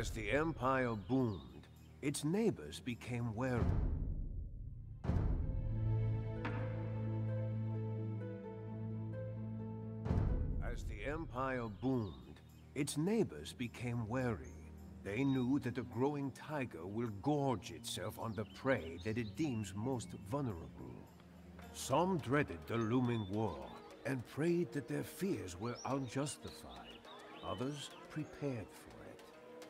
As the Empire boomed, its neighbors became wary. As the Empire boomed, its neighbors became wary. They knew that the growing tiger will gorge itself on the prey that it deems most vulnerable. Some dreaded the looming war and prayed that their fears were unjustified. Others prepared for it.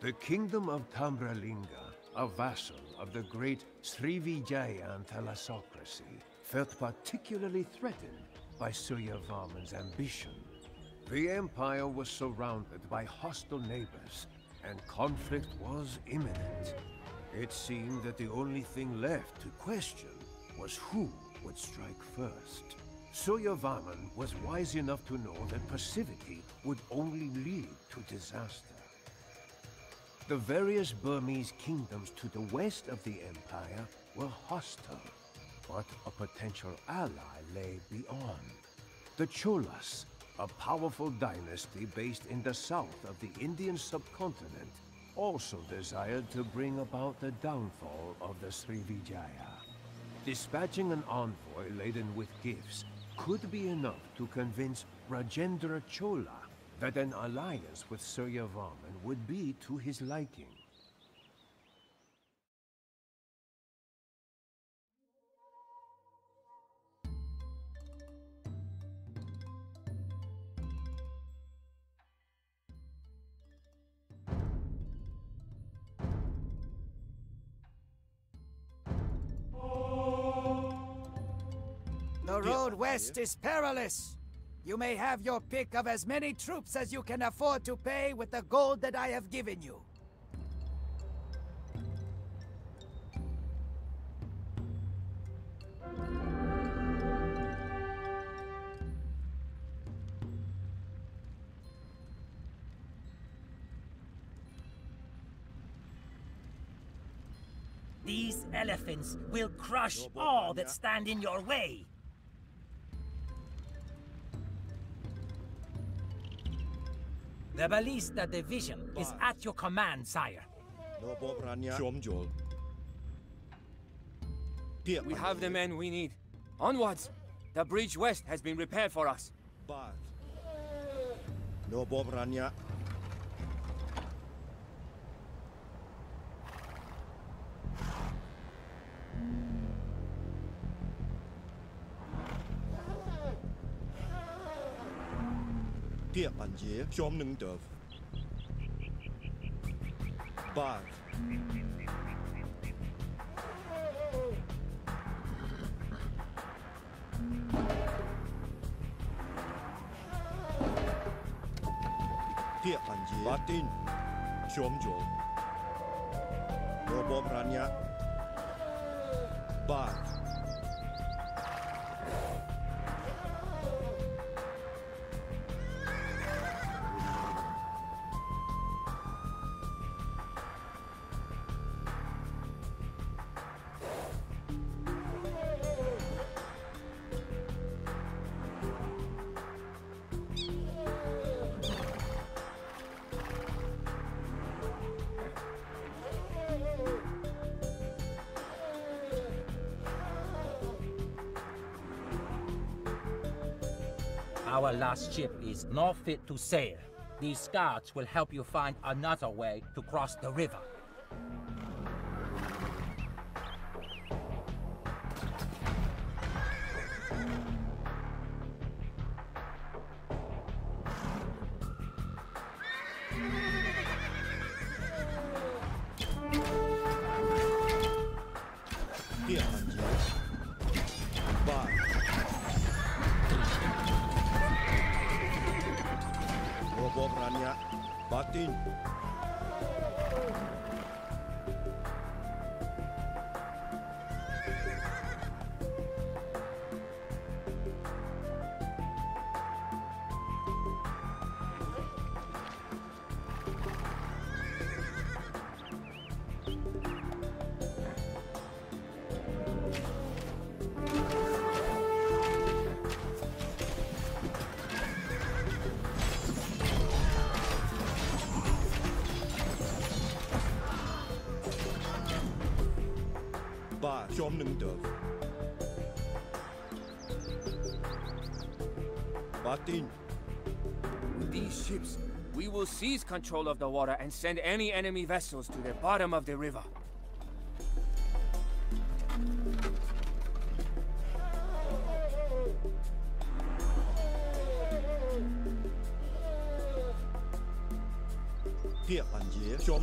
The kingdom of Tambralinga, a vassal of the great Srivijayan thalassocracy, felt particularly threatened by Suryavarman's ambition. The Empire was surrounded by hostile neighbors, and conflict was imminent. It seemed that the only thing left to question was who would strike first. Suryavarman was wise enough to know that passivity would only lead to disaster. The various Burmese kingdoms to the west of the Empire were hostile, but a potential ally lay beyond. The Cholas, a powerful dynasty based in the south of the Indian subcontinent, also desired to bring about the downfall of the Srivijaya. Dispatching an envoy laden with gifts could be enough to convince Rajendra Chola that an alliance with Suryavarman would be to his liking. The road west is perilous. You may have your pick of as many troops as you can afford to pay with the gold that I have given you. These elephants will crush all that stand in your way. The Ballista Division is at your command, sire. We have the men we need. Onwards! The bridge west has been repaired for us. But... No Bob Rania. tiệm ăn dế chom nâng đợp Bạc Tiệm ăn dế Bạc tin Chom Robo Robom ranya Bạc Our last ship is not fit to sail. These scouts will help you find another way to cross the river. Ba nâng đợt With these ships, we will seize control of the water and send any enemy vessels to the bottom of the river. Tiệc hành dễ chom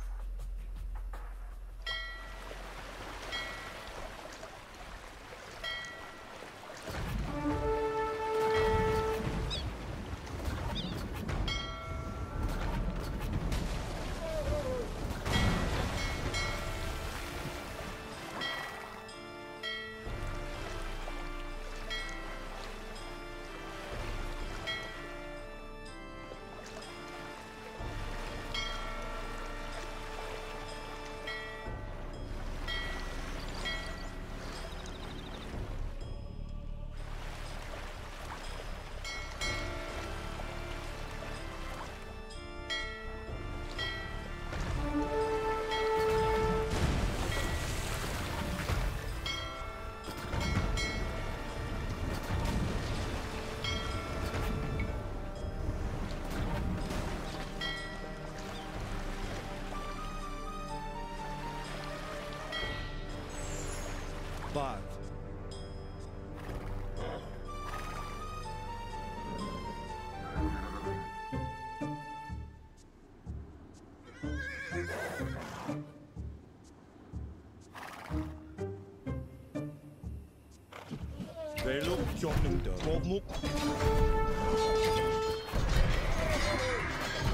Velopjónumdur nhát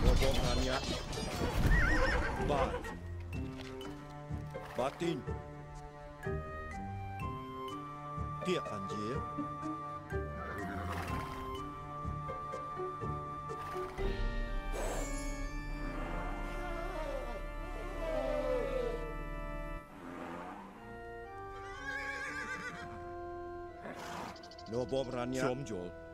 Góðbóðhanja Bár tin. Tiệc ăn dĩa No bom rania. Chom jol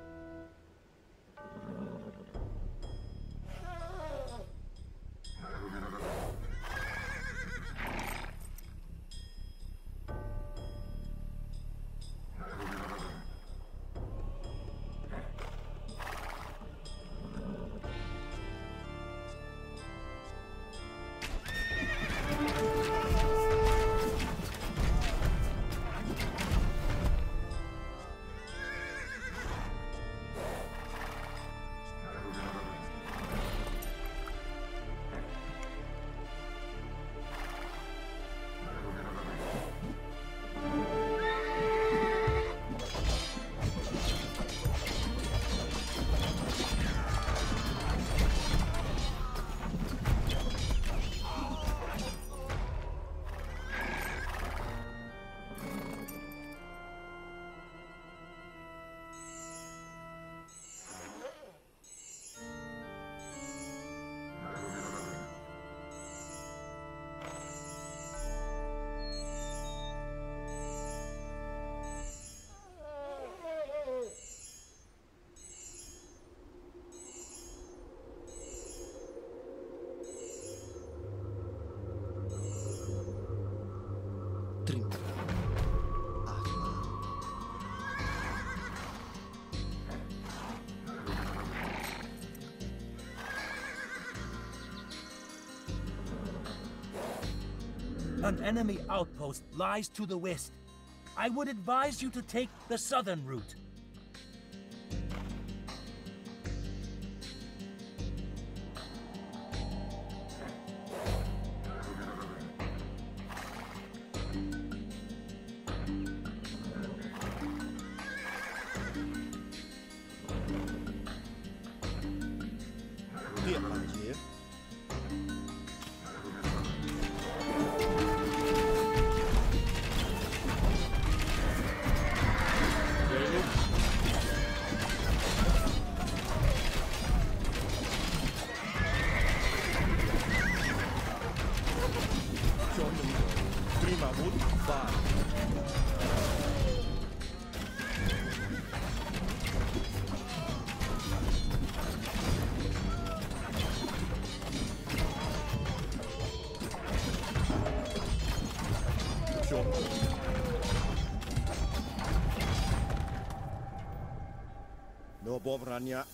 An enemy outpost lies to the west. I would advise you to take the southern route. obrania.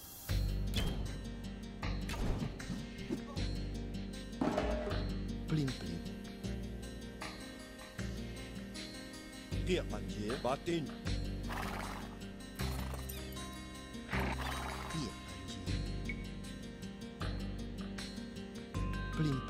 Plim, Dia panji batin. Piepatje. Plim, plim.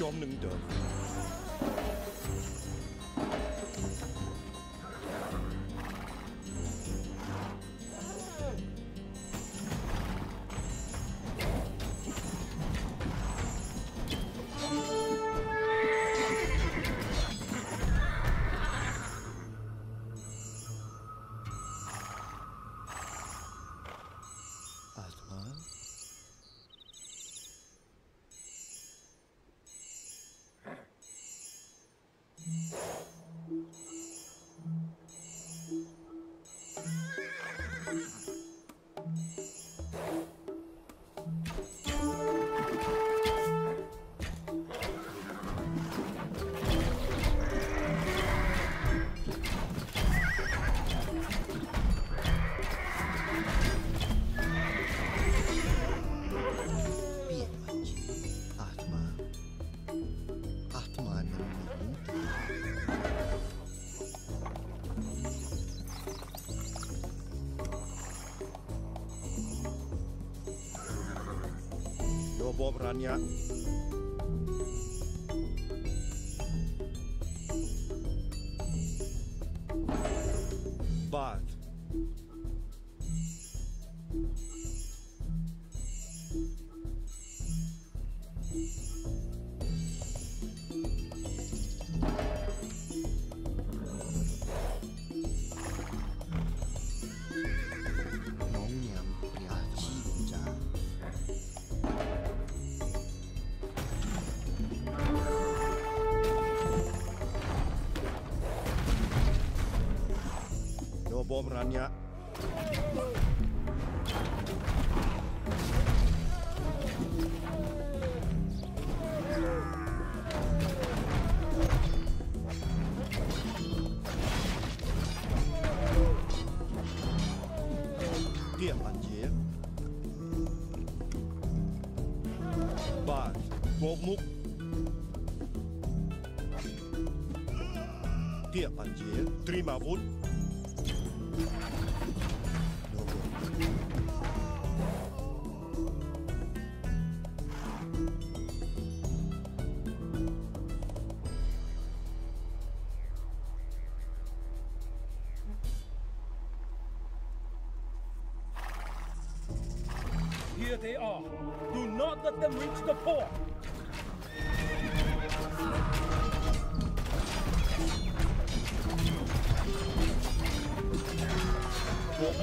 ยอมหนึ่งเดิม done. bom rannya. Diam, anjir. Bas, bomuk. Dia anjir. Terima, Wun. Thank you.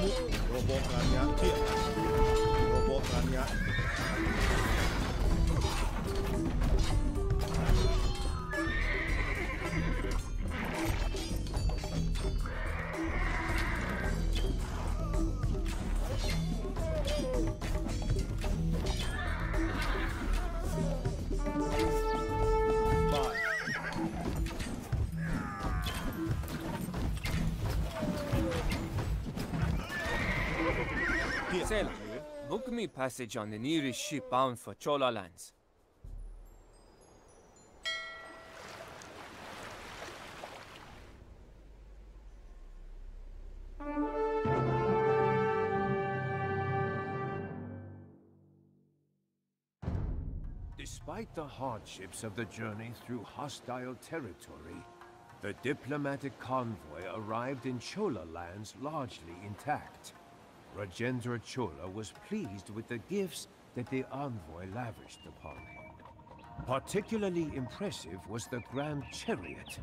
มุกโรบอการงานเที่ยง Book me passage on the nearest ship bound for Chola lands. Despite the hardships of the journey through hostile territory, the diplomatic convoy arrived in Chola lands largely intact. Rajendra Chola was pleased with the gifts that the envoy lavished upon him. Particularly impressive was the Grand Chariot,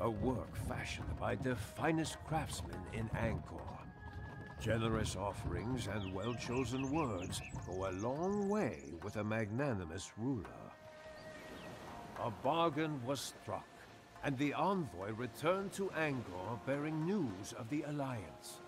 a work fashioned by the finest craftsmen in Angkor. Generous offerings and well-chosen words go a long way with a magnanimous ruler. A bargain was struck, and the envoy returned to Angkor bearing news of the Alliance.